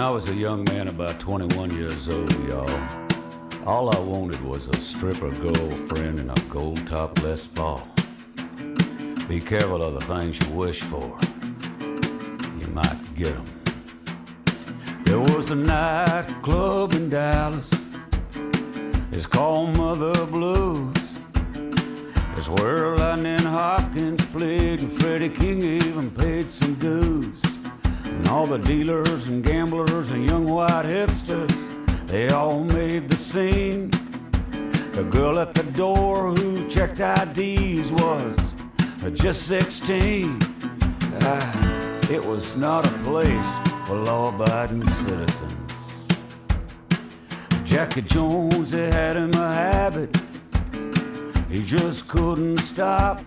I was a young man about 21 years old, y'all, all I wanted was a stripper girlfriend and a gold top Les Paul. Be careful of the things you wish for. You might get them. There was a nightclub in Dallas. It's called Mother Blues. It's where Lightnin' Hopkins played and Freddie King even paid some dues. All the dealers and gamblers and young white hipsters, they all made the scene. The girl at the door who checked IDs was just 16. Ah, it was not a place for law abiding citizens. Jackie Jones, he had him a habit, he just couldn't stop.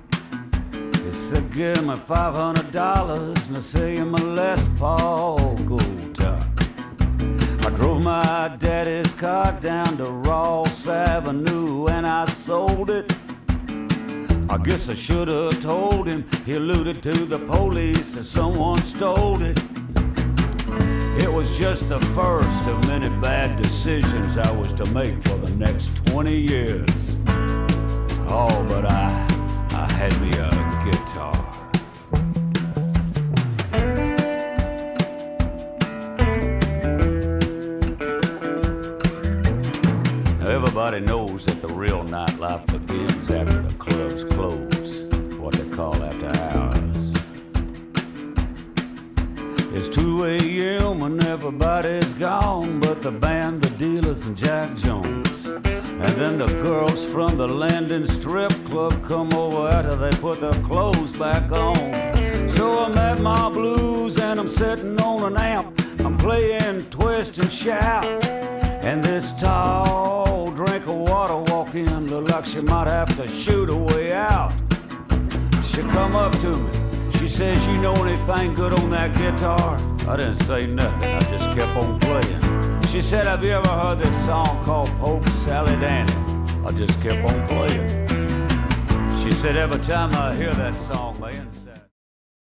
He said, Give me $500 and I say him a Les Paul gold top. I drove my daddy's car down to Ross Avenue and I sold it. I guess I should have told him. He alluded to the police that someone stole it. It was just the first of many bad decisions I was to make for the next 20 years. Everybody knows that the real nightlife begins after the clubs close, what they call after hours. It's 2 a.m. and everybody's gone, but the band, the dealers, and Jack Jones. And then the girls from the Landing Strip Club come over after they put their clothes back on. So I'm at my blues and I'm sitting on an amp. I'm playing twist and shout. And this tall walk look like she might have to shoot her way out. She come up to me. She says, You know anything good on that guitar? I didn't say nothing. I just kept on playing. She said, Have you ever heard this song called Polk Salad Annie? I just kept on playing. She said, Every time I hear that song, man.